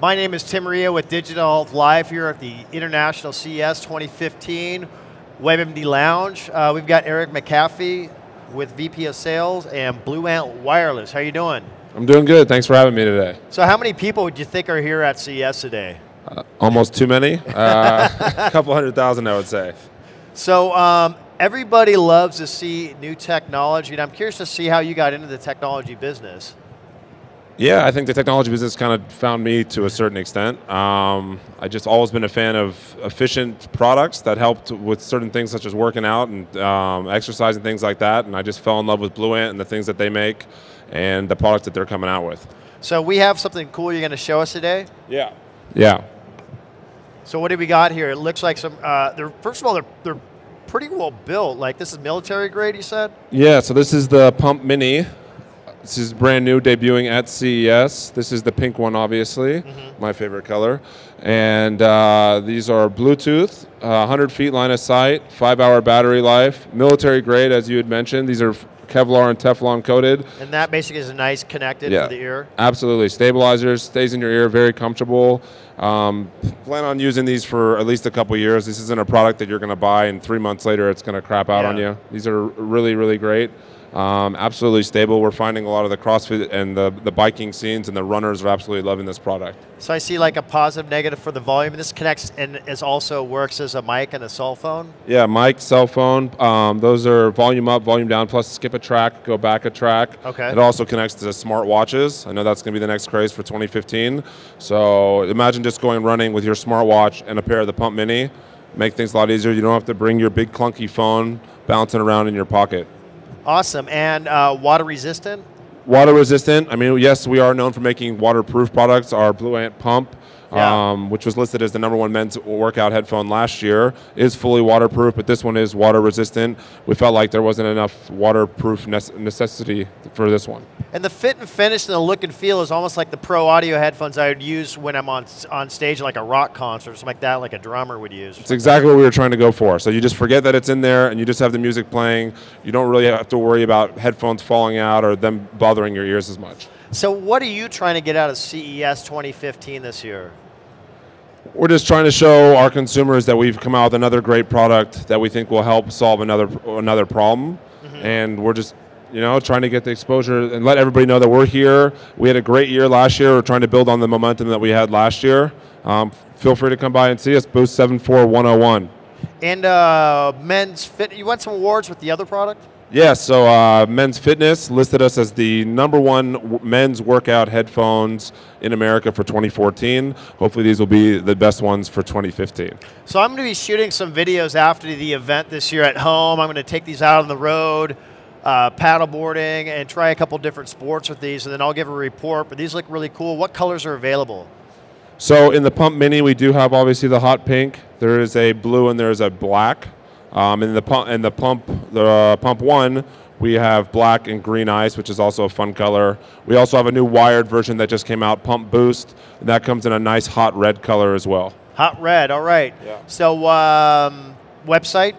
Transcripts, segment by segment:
My name is Tim Reha with Digital Health Live here at the International CES 2015 WebMD Lounge. Uh, we've got Erick McAfee with VP of Sales and BlueAnt Wireless. How are you doing? I'm doing good. Thanks for having me today. So how many people would you think are here at CES today? Uh, almost too many. Uh, a couple hundred thousand, I would say. So um, everybody loves to see new technology, and I'm curious to see how you got into the technology business. Yeah, I think the technology business kind of found me to a certain extent. Um, I just always been a fan of efficient products that helped with certain things such as working out and um, exercise and things like that. And I just fell in love with BlueAnt and the things that they make and the products that they're coming out with. So we have something cool you're going to show us today. Yeah. Yeah. So what do we got here? It looks like some. Uh, they're first of all they're they're pretty well built. Like this is military grade. You said. Yeah. So this is the Pump Mini. This is brand new, debuting at CES. This is the pink one, obviously, mm-hmm. my favorite color. And uh, these are Bluetooth, uh, 100 feet line of sight, five hour battery life, military grade, as you had mentioned. These are Kevlar and Teflon coated. And that basically is a nice connected yeah, for the ear? Absolutely. Stabilizers, stays in your ear, very comfortable. Um, plan on using these for at least a couple years. This isn't a product that you're going to buy and three months later it's going to crap out yeah. on you. These are really, really great. Um, absolutely stable. We're finding a lot of the CrossFit and the, the biking scenes and the runners are absolutely loving this product. So I see like a positive, negative for the volume. This connects and is also works as a mic and a cell phone? Yeah, mic, cell phone. Um, those are volume up, volume down, plus skip a track, go back a track. Okay. It also connects to smart watches. I know that's going to be the next craze for 2015. So imagine just going running with your smartwatch and a pair of the Pump Mini. Make things a lot easier. You don't have to bring your big clunky phone bouncing around in your pocket. Awesome. And uh, water resistant? Water resistant. I mean, yes, we are known for making waterproof products. Our BlueAnt pump yeah. um, which was listed as the number one men's workout headphone last year, is fully waterproof, but this one is water resistant. We felt like there wasn't enough waterproof necessity for this one. And the fit and finish and the look and feel is almost like the pro audio headphones I would use when I'm on on stage, like a rock concert, or something like that, like a drummer would use. It's exactly what we were trying to go for. So you just forget that it's in there, and you just have the music playing. You don't really have to worry about headphones falling out or them bothering your ears as much. So what are you trying to get out of CES 2015 this year? We're just trying to show our consumers that we've come out with another great product that we think will help solve another another problem, mm-hmm. and we're just you know trying to get the exposure and let everybody know that we're here. We had a great year last year. We're trying to build on the momentum that we had last year. Um, feel free to come by and see us. Booth seven four one zero one. And uh, men's fit. You won some awards with the other product. Yeah, so uh, Men's Fitness listed us as the number one men's workout headphones in America for 2014. Hopefully, these will be the best ones for 2015. So, I'm going to be shooting some videos after the event this year at home. I'm going to take these out on the road, uh, paddleboarding, and try a couple different sports with these, and then I'll give a report. But these look really cool. What colors are available? So, in the Pump Mini, we do have obviously the hot pink, there is a blue, and there is a black. Um, in the pump, in the pump, the uh, pump one, we have black and green ice, which is also a fun color. We also have a new wired version that just came out, Pump Boost. And that comes in a nice hot red color as well. Hot red, all right. Yeah. So, um, website?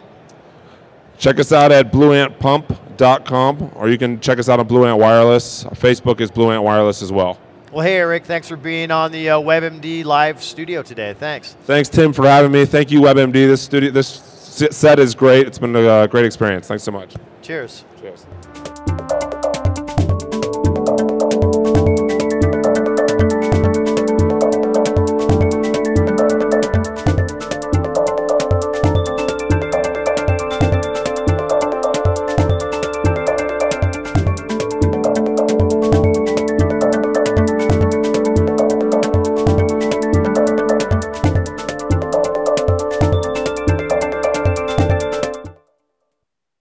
Check us out at blueantpump.com, or you can check us out on BlueAnt Wireless. Our Facebook is BlueAnt Wireless as well. Well, hey, Erick, thanks for being on the uh, WebMD live studio today. Thanks. Thanks, Tim, for having me. Thank you, WebMD. This studio, this set is great. It's been a uh, great experience. Thanks so much. Cheers. Cheers.